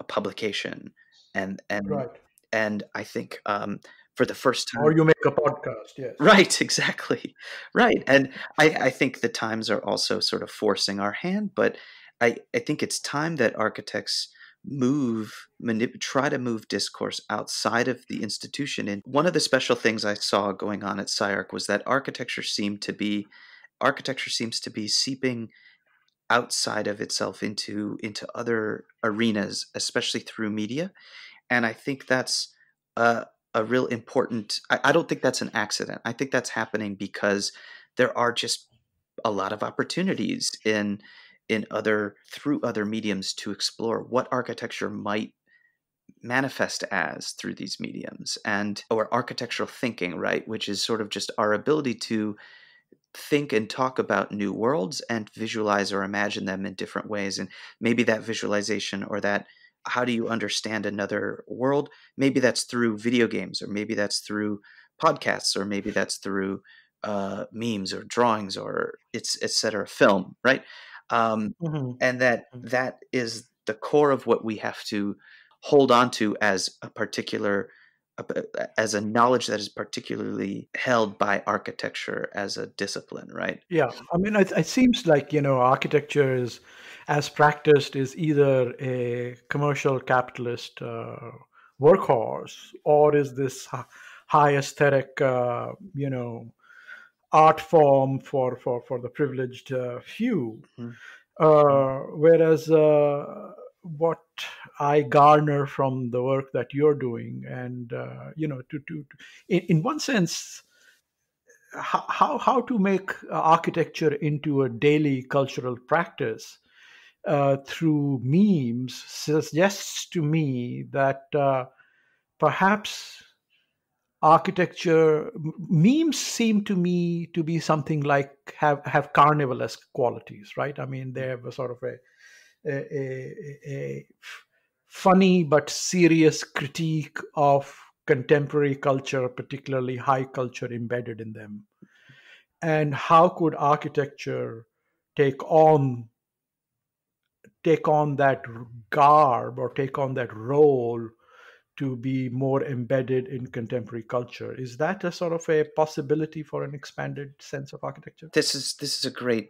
a publication, and and Right. and I think um, for the first time, Or you make a podcast, yes. Right, exactly. Right. And I, I think the times are also sort of forcing our hand, but I, I think it's time that architects move, manip- try to move discourse outside of the institution. And one of the special things I saw going on at SCI-Arc was that architecture seemed to be, architecture seems to be seeping outside of itself into into other arenas, especially through media. And I think that's a, a real important. I, I don't think that's an accident. I think that's happening because there are just a lot of opportunities in in other through other mediums to explore what architecture might manifest as through these mediums and or architectural thinking right which is sort of just our ability to think and talk about new worlds and visualize or imagine them in different ways. And maybe that visualization or that how do you understand another world? Maybe that's through video games or maybe that's through podcasts or maybe that's through uh, memes or drawings or it's etc film right um, Mhm. and that that is the core of what we have to hold on to as a particular as a knowledge that is particularly held by architecture as a discipline right Yeah, I mean, it, it seems like you know, architecture is, as practiced, is either a commercial capitalist uh, workhorse or is this high aesthetic, uh, you know, art form for for for the privileged uh, few. Mhm. Uh, whereas uh, what I garner from the work that you're doing, and uh, you know, to to, to in, in one sense how how how to make uh, architecture into a daily cultural practice uh, through memes suggests to me that uh, perhaps architecture memes seem to me to be something like have have carnivalesque qualities right i mean they have a sort of a a, a, a funny but serious critique of contemporary culture, particularly high culture embedded in them. And how could architecture take on take on that garb or take on that role to be more embedded in contemporary culture? Is that a sort of a possibility for an expanded sense of architecture? this is this is a great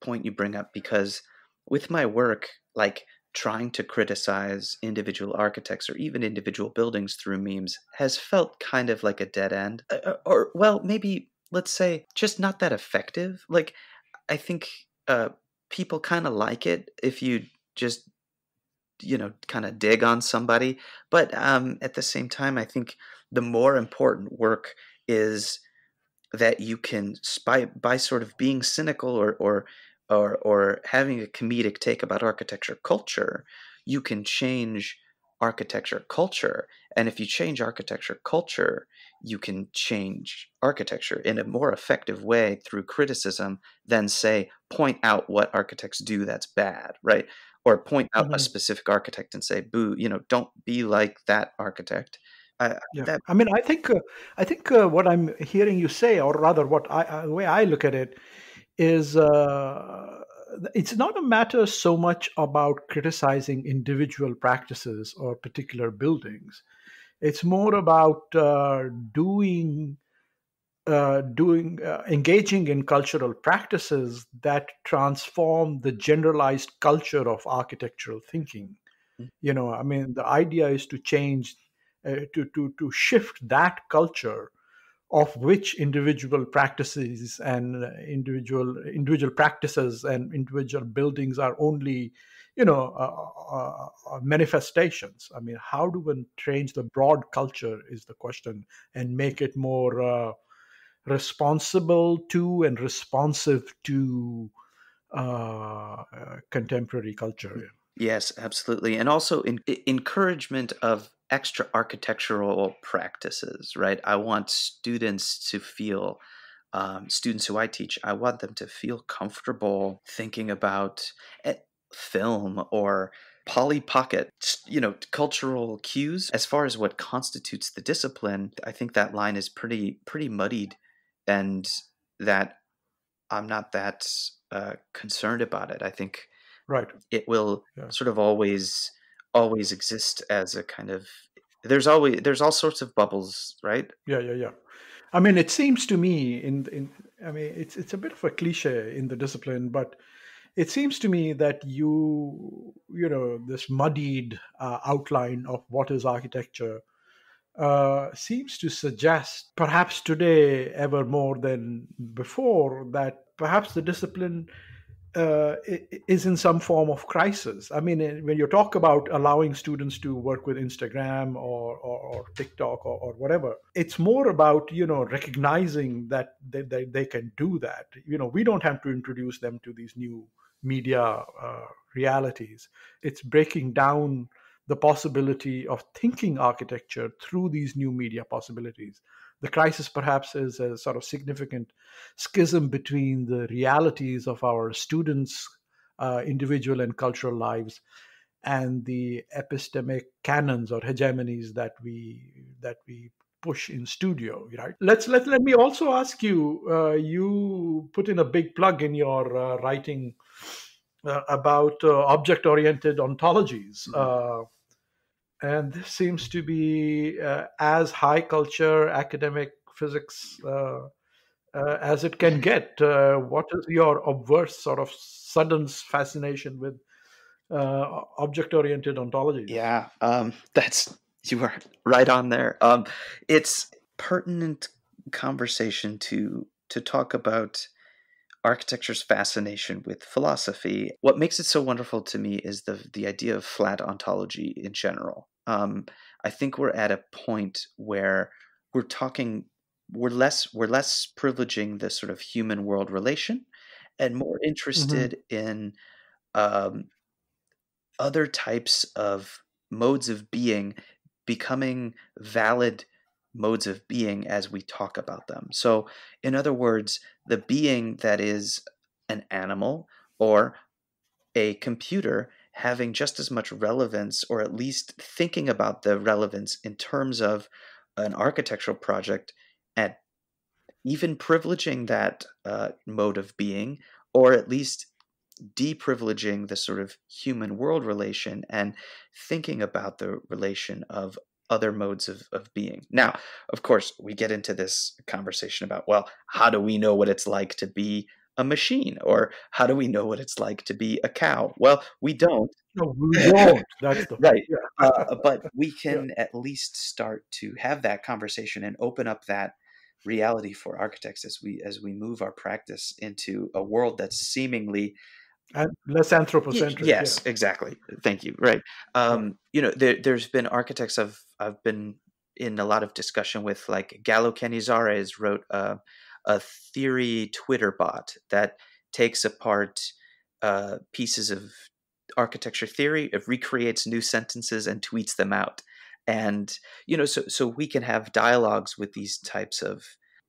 point you bring up because with my work like trying to criticize individual architects or even individual buildings through memes has felt kind of like a dead end Uh, uh, or well maybe let's say just not that effective like i think uh, people kind of like it if you just you know kind of dig on somebody but um, at the same time i think the more important work is that you can by by sort of being cynical or or or or having a comedic take about architecture culture, you can change architecture culture. And if you change architecture culture, you can change architecture in a more effective way through criticism than say point out what architects do that's bad, right? Or point out a Mhm. specific architect and say, "Boo!" You know, don't be like that architect. Uh, Yeah, that I mean, I think uh, I think uh, what I'm hearing you say, or rather, what I, uh, the way I look at it, is uh, it's not a matter so much about criticizing individual practices or particular buildings. It's more about uh, doing uh, doing uh, engaging in cultural practices that transform the generalized culture of architectural thinking. Mm. You know, I mean, the idea is to change uh, to to to shift that culture of which individual practices and uh, individual individual practices and individual buildings are only you know uh, uh, uh, manifestations i mean how do we change the broad culture is the question and make it more uh, responsible to and responsive to uh, uh, contemporary culture Yes, absolutely. And also in, encouragement of extra architectural practices, right? I want students to feel, um, students who I teach, I want them to feel comfortable thinking about eh, film or Polly Pocket, you know, cultural cues. As far as what constitutes the discipline, I think that line is pretty pretty muddied, and that I'm not that uh, concerned about it. I think right it will yeah. sort of always always exist as a kind of there's always there's all sorts of bubbles, right? Yeah, yeah, yeah. I mean, it seems to me in in I mean, it's it's a bit of a cliche in the discipline, but it seems to me that you you know this muddied uh, outline of what is architecture uh, seems to suggest perhaps today ever more than before that perhaps the discipline uh, is in some form of crisis. I mean, when you talk about allowing students to work with Instagram or, or, or TikTok or, or, whatever, it's more about you know recognizing that they, they, they, can do that. You know, we don't have to introduce them to these new media uh, realities. It's breaking down the possibility of thinking architecture through these new media possibilities. The crisis perhaps is a sort of significant schism between the realities of our students' uh, individual and cultural lives and the epistemic canons or hegemonies that we that we push in studio right let's let, let me also ask you uh, you put in a big plug in your uh, writing uh, about uh, object oriented ontologies mm-hmm. Uh, and this seems to be uh, as high culture academic physics as it can get what is your obverse sort of sudden fascination with object oriented ontology? yeah um, that's you are right on there. Um, it's pertinent conversation to to talk about architecture's fascination with philosophy. What makes it so wonderful to me is the the idea of flat ontology in general. Um, I think we're at a point where we're talking we're less we're less privileging the sort of human world relation and more mm-hmm. interested mm-hmm. in um, other types of modes of being becoming valid modes of being as we talk about them. So, in other words, the being that is an animal or a computer having just as much relevance, or at least thinking about the relevance in terms of an architectural project, at even privileging that uh, mode of being, or at least deprivileging the sort of human world relation and thinking about the relation of other modes of, of being. Now, of course, we get into this conversation about, well, how do we know what it's like to be a machine? Or how do we know what it's like to be a cow? Well, we don't. No, we don't. That's the right. Yeah. uh, but we can yeah. at least start to have that conversation and open up that reality for architects as we as we move our practice into a world that's seemingly and less anthropocentric. Yes, yeah. exactly. Thank you. Right. Um, you know, there, has been architects I've I've been in a lot of discussion with, like Galo Canizares wrote a, a theory Twitter bot that takes apart uh, pieces of architecture theory, it recreates new sentences and tweets them out. And you know, so so we can have dialogues with these types of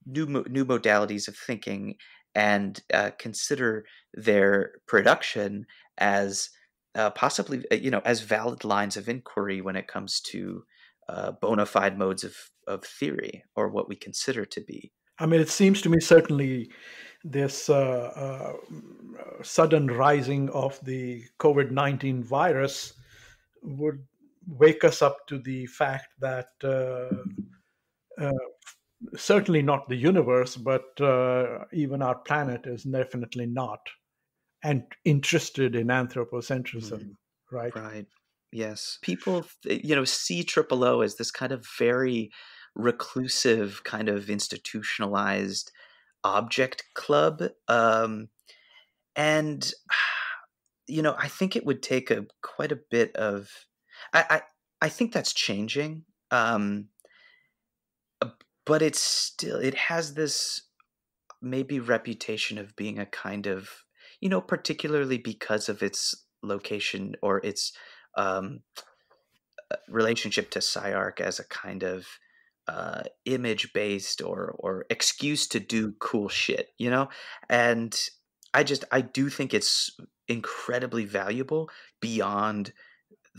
new new modalities of thinking and uh, consider their production as uh, possibly uh, you know as valid lines of inquiry when it comes to uh, bona fide modes of, of theory or what we consider to be. I mean, it seems to me certainly this uh, uh, sudden rising of the COVID 19 virus would wake us up to the fact that certainly not the universe, but uh, even our planet is definitely not and interested in anthropocentrism, mm. right? Right. Yes. People, you know, see Triple O as this kind of very reclusive, kind of institutionalized object club. Um, and, you know, I think it would take a quite a bit of, I, I, I think that's changing. Um, but it's still it has this maybe reputation of being a kind of you know particularly because of its location or its um, uh, relationship to SCI-Arc as a kind of uh, image based or or excuse to do cool shit, you know? And I just I do think it's incredibly valuable beyond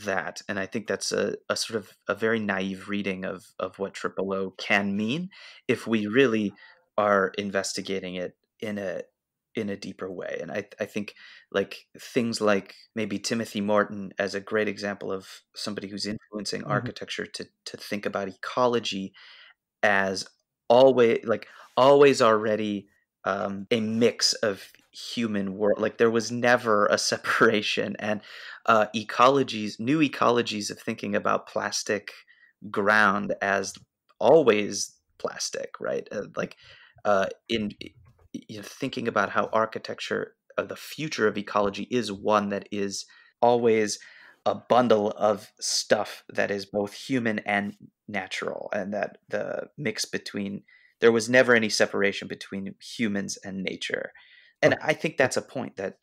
that. And I think that's a, a sort of a very naive reading of of what triple O can mean if we really are investigating it in a in a deeper way. And I, I think like things like maybe Timothy Morton as a great example of somebody who's influencing mm-hmm. architecture to to think about ecology as always like always already um, a mix of human world like there was never a separation and uh, ecologies new ecologies of thinking about plastic ground as always plastic right? Uh, like uh, in you know, thinking about how architecture of the future of ecology is one that is always a bundle of stuff that is both human and natural and that the mix between there was never any separation between humans and nature and i think that's a point that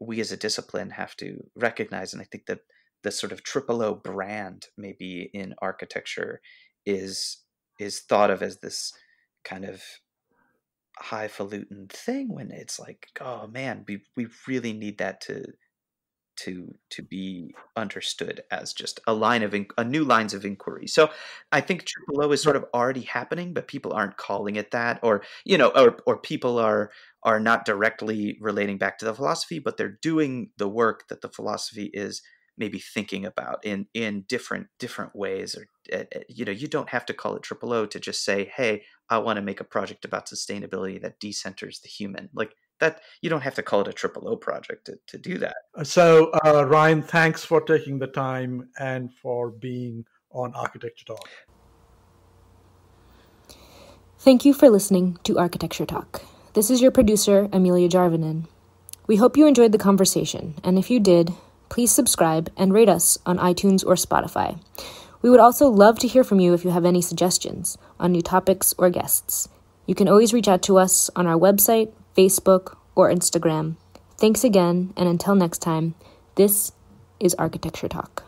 we as a discipline have to recognize and i think that the sort of triple o brand maybe in architecture is is thought of as this kind of highfalutin thing when it's like, oh man, we we really need that to to to be understood as just a line of in, a new lines of inquiry. So I think triple O is sort of already happening, but people aren't calling it that, or you know, or or people are are not directly relating back to the philosophy, but they're doing the work that the philosophy is maybe thinking about in in different different ways or uh, you know you don't have to call it triple o to just say hey i want to make a project about sustainability that decenters the human. Like that you don't have to call it a triple o project to, to do that. Uh, so uh, ryan thanks for taking the time and for being on architecture talk. Thank you for listening to architecture talk this is your producer amelia jarvinen we hope you enjoyed the conversation and if you did please subscribe and rate us on iTunes or Spotify. We would also love to hear from you if you have any suggestions on new topics or guests. You can always reach out to us on our website, Facebook, or Instagram. Thanks again, and until next time, this is Architecture Talk.